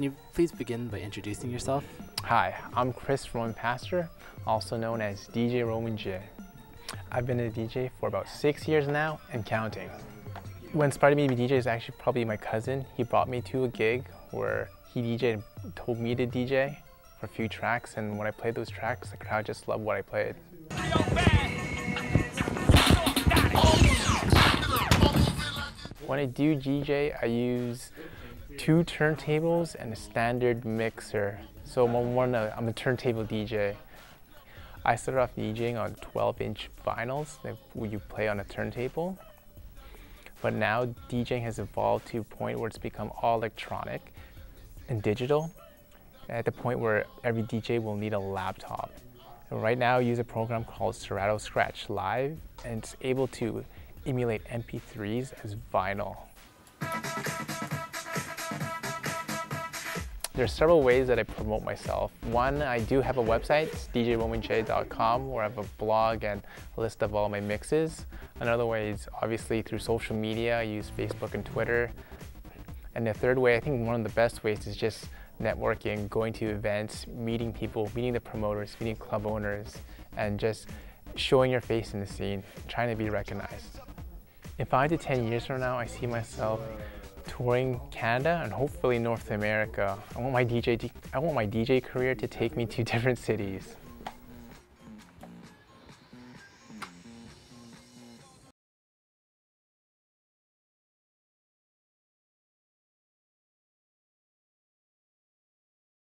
can you please begin by introducing yourself? Hi, I'm Chris Roman Pastor, also known as DJ Roman J. I've been a DJ for about six years now and counting. What inspired me DJ is actually probably my cousin. He brought me to a gig where he DJed and told me to DJ for a few tracks and when I played those tracks, the crowd just loved what I played. When I do DJ, I use two turntables and a standard mixer. So I'm, one, uh, I'm a turntable DJ. I started off DJing on 12 inch vinyls that you play on a turntable. But now DJing has evolved to a point where it's become all electronic and digital. At the point where every DJ will need a laptop. And right now I use a program called Serato Scratch Live and it's able to emulate MP3s as vinyl. There's several ways that I promote myself. One, I do have a website, djromanj.com, where I have a blog and a list of all my mixes. Another way is obviously through social media. I use Facebook and Twitter. And the third way, I think one of the best ways is just networking, going to events, meeting people, meeting the promoters, meeting club owners, and just showing your face in the scene, trying to be recognized. In five to 10 years from now, I see myself touring Canada and hopefully North America. I want my DJ, I want my DJ career to take me to different cities.